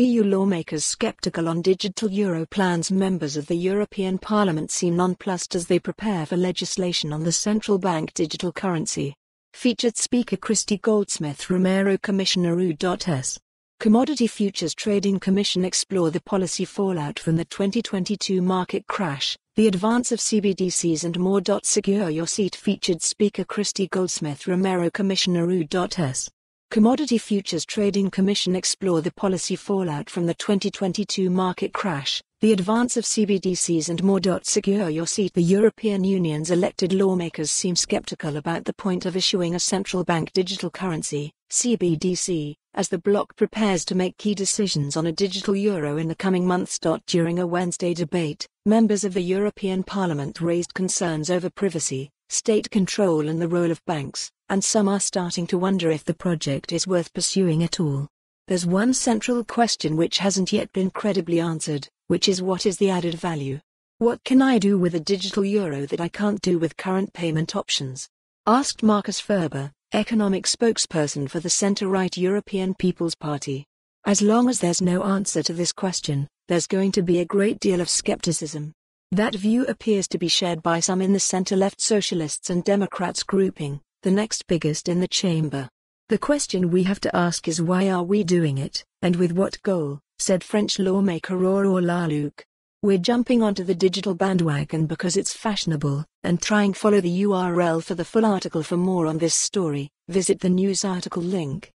EU lawmakers skeptical on digital euro plans. Members of the European Parliament seem nonplussed as they prepare for legislation on the central bank digital currency. Featured Speaker Christy Goldsmith Romero Commissioner U.S. Commodity Futures Trading Commission explore the policy fallout from the 2022 market crash, the advance of CBDCs and more. Secure your seat featured Speaker Christy Goldsmith Romero Commissioner U.S. Commodity Futures Trading Commission explore the policy fallout from the 2022 market crash, the advance of CBDCs and more. Secure your seat. The European Union's elected lawmakers seem skeptical about the point of issuing a central bank digital currency, CBDC, as the bloc prepares to make key decisions on a digital euro in the coming months. During a Wednesday debate, members of the European Parliament raised concerns over privacy, state control, and the role of banks and some are starting to wonder if the project is worth pursuing at all. There's one central question which hasn't yet been credibly answered, which is what is the added value? What can I do with a digital euro that I can't do with current payment options? Asked Markus Ferber, economic spokesperson for the centre-right European People's Party. As long as there's no answer to this question, there's going to be a great deal of skepticism. That view appears to be shared by some in the centre-left socialists and Democrats grouping, the next biggest in the chamber. The question we have to ask is why are we doing it, and with what goal, said French lawmaker Aurore Lalucq. We're jumping onto the digital bandwagon because it's fashionable, and trying follow the URL for the full article for more on this story, visit the news article link.